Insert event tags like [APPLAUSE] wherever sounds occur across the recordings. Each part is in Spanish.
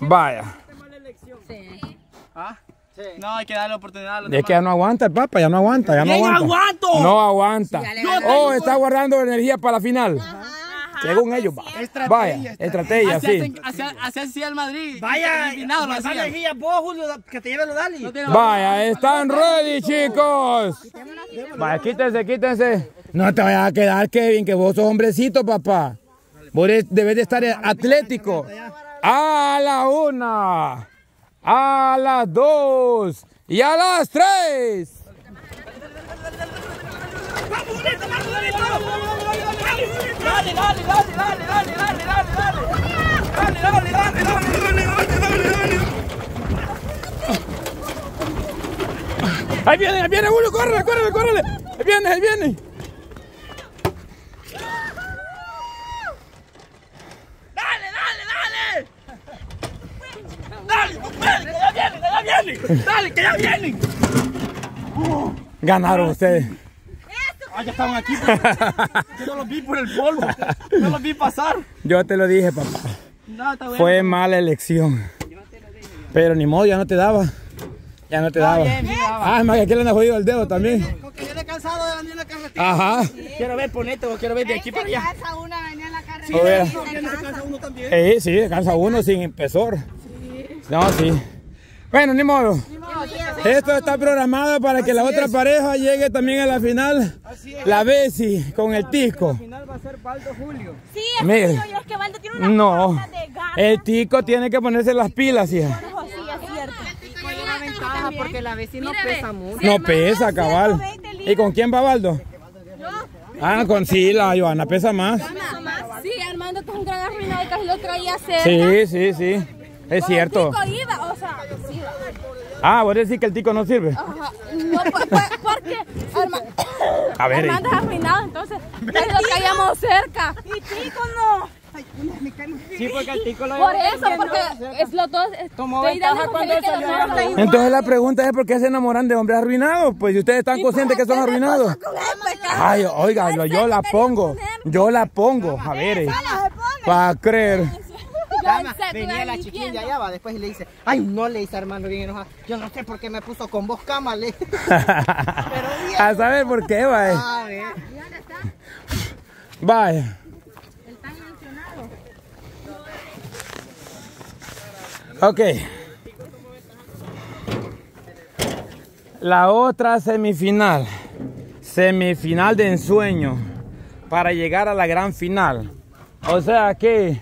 Vaya. ¿Ah? No, hay que darle oportunidad a los Es que ya no aguanta el papa, ya no aguanta, ya no ¡Bien aguanta. aguanto! No aguanta. Yo Oh, está guardando energía para la final. Según ellos, va. Vaya, estrategia, sí. así- hacía el Madrid. Vaya, más hacían. energía vos, Julio, que te lleve los Dali. No Vaya, están ready, chicos. Vaya, quítense, quítense. No te vayas a quedar, Kevin, que vos sos hombrecito, papá. Vos debes de estar atlético. A la una, a las dos y a las tres. Dale, dale, dale, dale, dale, dale, dale, dale. Dale, dale, dale, dale, dale, dale, dale. Ahí viene, ahí viene, Julio, córrele, córrele, córrele. Ahí viene, ahí viene. Dale, dale, dale. Dale, tú puedes, que ya vienen, que ya vienen. Dale, que ya vienen. Ganaron ustedes. Ah, ya estaban aquí. Yo no los vi por el polvo. No los vi pasar. Yo te lo dije, papá. No, está bueno. Fue mala elección. Pero ni modo, ya no te daba. Ya no te daba. bien, sí. Ah, más que aquí le han jodido el dedo también. Porque yo he cansado de venir en la carretera. Ajá. Quiero ver, ponete, o quiero ver de aquí para allá. Casa una venía en la carretera. A ver. Se cansa uno también. Sí, sí, descansa uno sin espesor. No, sí. Bueno, ni modo. Esto está programado para que la otra pareja llegue también a la final. La Bessie con el Tico. Al final va a ser Baldo Julio. Sí, es Mire. que yo, es que Valdo tiene una No. de. El Tico tiene que ponerse las pilas, hija. Sí, es cierto. Hay una ventaja porque la vecina no pesa mucho. No pesa, cabal. ¿Y con quién va Baldo? Ah, con sí, la Joana pesa más. Sí, Armando tú es un gran arruinado y casi lo traía cerca. Sí, sí, sí. Es cierto. Tico Ah, vos decís que el Tico no sirve. Ajá. No, por- por- porque Arma- A ver, Armando es arruinado, entonces lo traíamos cerca. Y tico no. Sí, porque el tico lo Por eso, porque es los dos. Tomó ventaja cuando salió traen Entonces la pregunta es por qué se enamoran de hombres arruinados. Pues si ustedes están conscientes que son arruinados. Ay, oiga, yo, yo la pongo. Yo la pongo. A ver, eh, para creer. Venía la chiquilla allá va, después le dice, ay no le dice Armando bien enojado, yo no sé por qué me puso con vos cama, le [LAUGHS] A saber por qué, vaya. a ver. Vaya. Ok. La otra semifinal. Semifinal de ensueño. Para llegar a la gran final. O sea que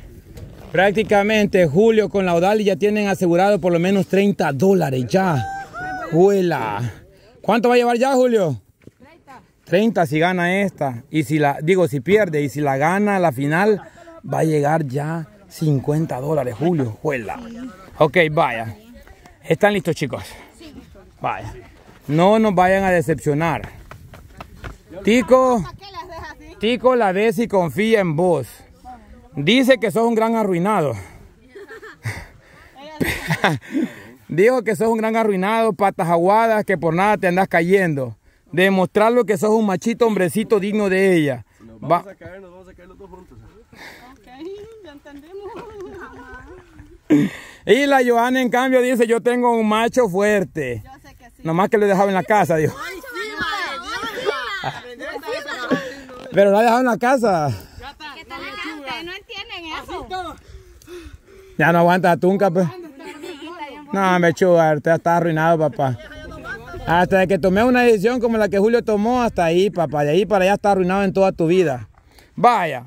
prácticamente Julio con Laudali ya tienen asegurado por lo menos 30 dólares ya. Juela. ¿Cuánto va a llevar ya, Julio? 30 si gana esta. Y si la, digo, si pierde y si la gana la final, va a llegar ya 50 dólares, Julio. Juela. Ok, vaya. ¿Están listos, chicos? Vaya. No nos vayan a decepcionar. Tico, Tico la ves y confía en vos. Dice que sos un gran arruinado. [LAUGHS] Dijo que sos un gran arruinado, patas aguadas, que por nada te andas cayendo. Demostrarlo que sos un machito hombrecito digno de ella. Va- Y la Joana en cambio dice, yo tengo un macho fuerte. Nomás que lo he dejado en la casa, dijo. [LAUGHS] Pero lo ha dejado en la casa. ¿Qué tal acá? Ustedes no entienden eso. Ya no aguanta tunca, pues. No, me chuga, usted está arruinado, papá. Hasta que tomé una decisión como la que Julio tomó, hasta ahí, papá. De ahí para allá está arruinado en toda tu vida. Vaya.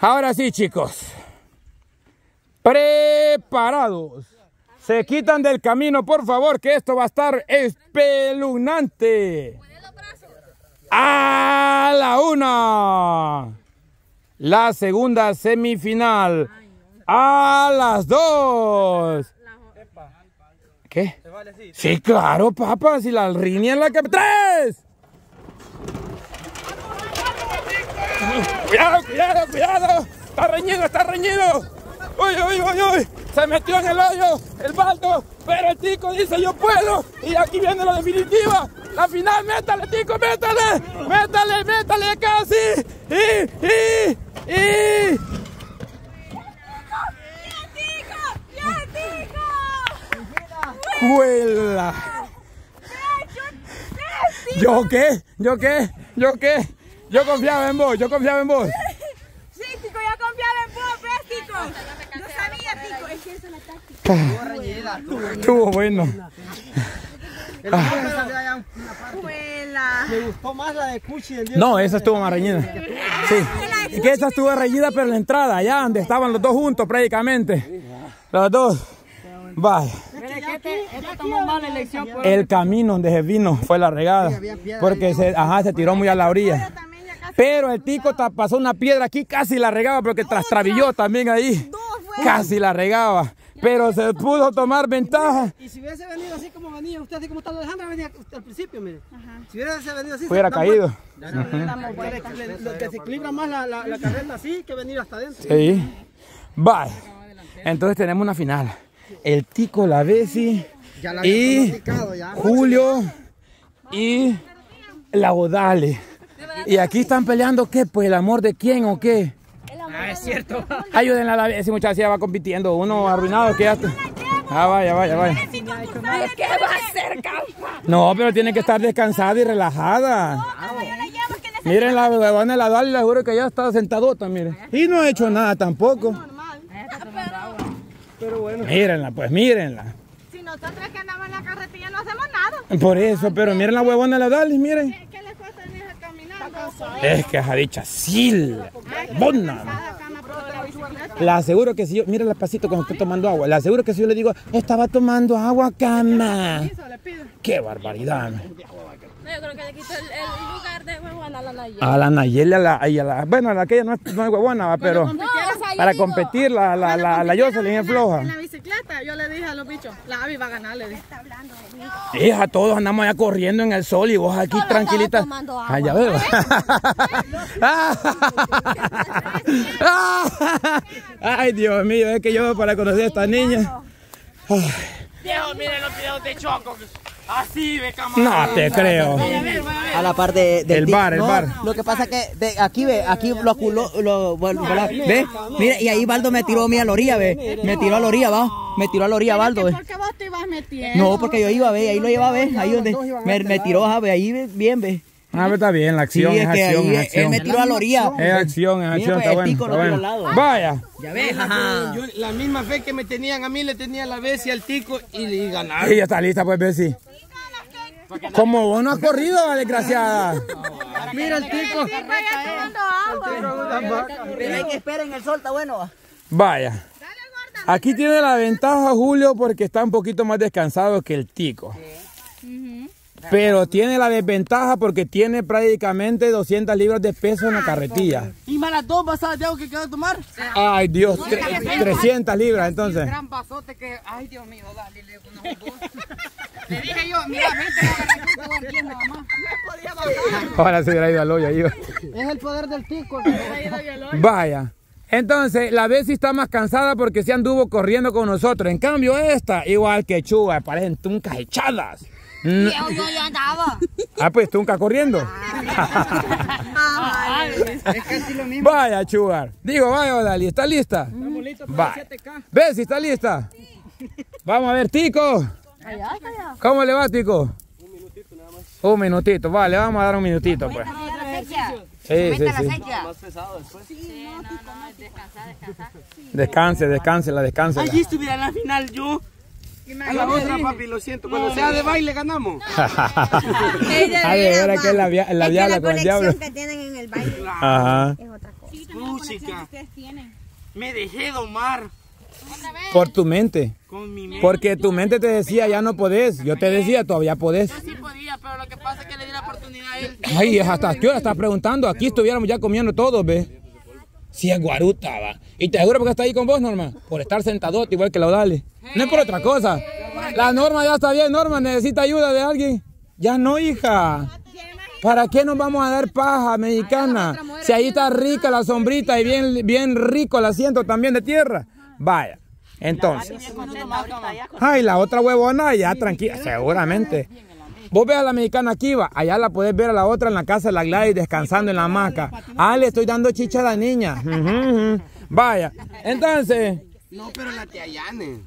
Ahora sí, chicos. Preparados. Se quitan del camino, por favor, que esto va a estar espeluznante. A la una. La segunda semifinal. A las dos. ¿Qué? Sí, claro, papá. Si la línea en la que... ¡Tres! Cuidado, cuidado, cuidado. Está reñido, está reñido. Uy, uy, uy, uy. Se metió en el hoyo el baldo. Pero el tico dice yo puedo. Y aquí viene la definitiva. La final, métale, tico, métale. Métale, métale casi. Y, y. ¿Yo qué? ¿Yo qué? ¿Yo qué? Yo confiaba en vos, yo confiaba en vos. Sí, Tico, ya confiaba en vos, ¿ves, Tico? Yo sabía, Tico. Es que esa es la táctica. Estuvo bueno. El. Me gustó más la de Cuchi. No, esa estuvo más reñida. Sí. Y que esa estuvo reñida, pero en la entrada, allá donde estaban los dos juntos prácticamente. Los dos. Vaya. Elección. por- El camino donde se vino fue la regada. Porque se, ajá, se tiró muy a la orilla. Pero el tico pasó una piedra aquí, casi la regaba porque trastrabilló también ahí. Casi la regaba. Pero se pudo tomar ventaja. Y si hubiese venido así como venía, usted así como está Alejandra, venía al principio, mire. Si hubiese venido así, Hubiera se caído. vuelta. Le- le- Lo desequilibra más la, la, la [LAUGHS] carrera así que venir hasta adentro. Sí. Bye. Entonces tenemos una final. El Tico, la Bessi la y ya. Julio y la Odale. Y aquí están peleando qué, pues el amor de quién o qué. Ah, es cierto. Ayúdenla a la Bessi, muchachos, ya va compitiendo. Uno arruinado que ya está. Ah, vaya, vaya, vaya. ¿Qué va a hacer, campa? No, pero tiene que estar descansada y relajada. Yo la llevo, que necesito Miren la huevona de la Odale, le juro que ya está sentadota, miren. Y no ha hecho nada tampoco. Pero bueno. Mírenla, pues mírenla. Si nosotros que andamos en la carretilla no hacemos nada. Por eso, pero miren la huevona de la Dalis, miren. ¿Qué les cuesta venir caminando? Es que esa dicha sí, bona. La aseguro que si yo, mira el pasito cuando estoy tomando agua. Le aseguro que si yo le digo, estaba tomando agua, cama. Qué barbaridad. No, yo creo que le quito el, el lugar de huevona a la Nayeli. A la Nayeli, a la, y a la- bueno, a la aquella no es, no es huevona, pero No, para digo, competir, la, la, la, la Jocelyn es floja. En la bicicleta, yo le dije a los bichos, la Avi va a ganar, le dije. Hija, todos andamos allá corriendo en el sol y vos aquí Solo tranquilita. tomando agua. Ya veo. [LAUGHS] Ay, Dios mío, es que yo para conocer a esta niña. Viejo, miren los videos de Choco. Así, ve, camarada. No te creo. A la par de, del El tic- bar, el no, bar. Lo que pasa que de aquí ve, aquí lo aculó, lo, ve, mira, y ahí Baldo me tiró a mí a la orilla, ve, me tiró a la orilla, va, me tiró a la orilla Baldo, ve. ¿Por qué vos te ibas metiendo? No, porque yo iba, ve, ahí lo llevaba, ve, ahí donde me, me tiró, ve, ahí ve, bien, ve. Ah, pero está bien, la Sí, acción es es que acción, ahí es él acción. me tiró a la orilla. Es acción, es Mira, acción, pues, está el bueno. está bueno. Vaya. Ya ves, Yo, la misma fe que me tenían a mí le tenía a la vez y al tico y, y ganaron. Ella está lista, pues, Bessie. Como vos no has corrido, desgraciada. Mira el tico. Pero hay que esperar en el sol, está bueno, va. Vaya. Aquí tiene la ventaja Julio porque está un poquito más descansado que el tico. Pero tiene la desventaja porque tiene prácticamente 200 libras de peso en la carretilla. Y más las dos pasadas de agua que quedó a tomar. Ay Dios, tre- 300 libras entonces. Gran pasote que, ay Dios mío, dale, le, [LAUGHS] le dije yo, mira, vente, no mamá. Ahora se hubiera ido al hoyo ahí. Es el poder del tico. [LAUGHS] Vaya. Entonces, la Bessie está más cansada porque se anduvo corriendo con nosotros. En cambio, esta, igual que Chuga, parecen tuncas Mm. Yo, yo, yo andaba. [LAUGHS] Ah, pues tunca corriendo. [LAUGHS] es casi lo mismo. Vaya, Chugar. Digo, vaya, Dali, ¿está lista? Vaya. Bessie, ¿está lista? Vamos a ver, Tico. ¿Cómo le va, Tico? Un minutito nada más. Un minutito, vale, vamos a dar un minutito, pues. Sí, sí, sí. Descanse, descanse, la descanse. Allí estuviera en la final yo. A la otra, papi, lo siento. Cuando sea de baile, ganamos. Ah, de veras que es la, via- la diabla con el diablo. que tienen en el baile [LAUGHS] Ajá. es otra cosa. Música. Me dejé domar Por tu mente. con mi mente. Porque tu mente te decía, ya no podés. Yo te decía, todavía podés. Sí podía, pero lo que pasa es que le di la oportunidad a él. Ay, hasta qué hora estás preguntando. Aquí estuviéramos ya comiendo todos, ve. Si es guaruta, va. Y te aseguro porque está ahí con vos, Norma. Por estar sentadote igual que la Odale. No es por otra cosa. La Norma ya está bien, Norma. Necesita ayuda de alguien. Ya no, hija. ¿Para qué nos vamos a dar paja mexicana? Si ahí está rica la sombrita y bien, bien rico el asiento también de tierra. Vaya. Entonces. Ay, la otra huevona ya tranquila, seguramente. Vos ves a la mexicana aquí, va. Allá la podés ver a la otra en la casa de la Gladys descansando en la hamaca. Ah, le estoy dando chicha a la niña. Vaya. Entonces, No, pero la Tiayane.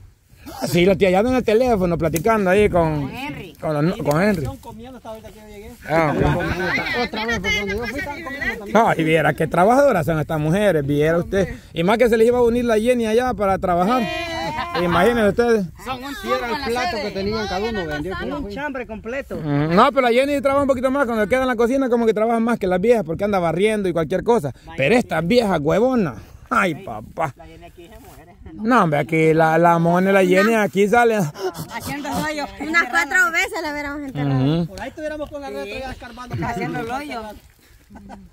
Sí, la tía ya anda en el teléfono platicando ahí con Henry. Con, los- con Henry. comiendo hasta ahorita que yo llegué. Ah, Otra vez, porque cuando yo fui estaban comiendo. No, y viera qué trabajadoras son estas mujeres, viera usted. Y más que se les iba a unir la Jenny allá para trabajar. [LAUGHS] Imagínense ustedes. Son un la plato sede. que tenían cada uno, vendió Un chambre completo. No, pero la Jenny trabaja un poquito más. Cuando queda en la cocina, como que trabaja más que las viejas porque anda barriendo y cualquier cosa. Pero estas viejas huevonas. Ay, papá. No, hombre, aquí la, la mona y la Jenny aquí sale. Haciendo el hoyo. [LAUGHS] Unas cuatro veces la hubiéramos enterrado. Por ahí estuviéramos con la retro ya escarbando. Haciendo el hoyo.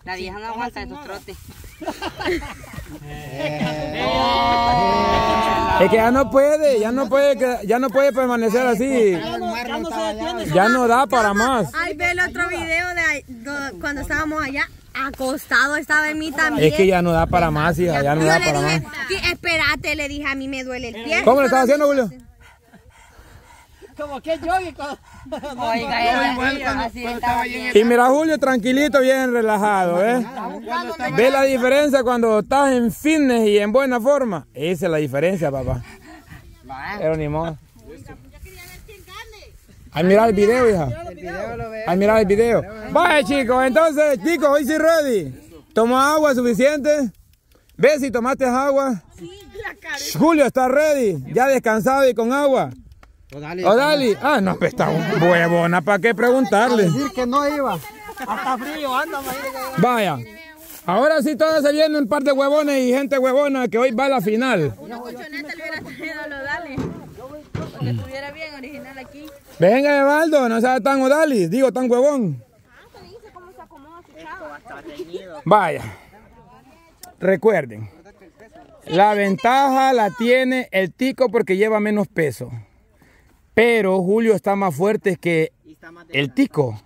La vieja no aguanta estos trotes. [LAUGHS] Es que ya no puede, ya no puede, ya no puede permanecer así. Ya no da para más. Ay, ve el otro video de cuando estábamos allá. Acostado estaba en mí también. Es que ya no da para más, hija, ya no Yo da le para dije, más. "Sí, espérate, le dije, a mí me duele el pie. ¿Cómo le estás haciendo, Julio? Como que yogi. [LAUGHS] Oiga, ella, ella así estaba bien. Y mira, Julio, tranquilito, bien relajado, ¿eh? ¿Ves la diferencia cuando estás en fitness y en buena forma? Esa es la diferencia, papá. Pero ni modo. Al mirar el video, hija. Al mirar el video. Vaya, chicos, entonces, chicos, hoy sí ready. ¿Toma agua suficiente? ¿Ves si tomaste agua? Julio está ready, ya descansado y con agua. Odali, ah, no, pues está huevona, ¿para qué preguntarle? Decir que no iba. Hasta frío anda. Vaya. Ahora sí todos se vienen un par de huevones y gente huevona que hoy va a la final. Muchoneta le hubiera traído a los dale. Porque estuviera bien original aquí. Venga, Evaldo, no sea tan odalis, digo tan huevón. Vaya. Recuerden, la ventaja la tiene el tico porque lleva menos peso. Pero Julio está más fuerte que el tico.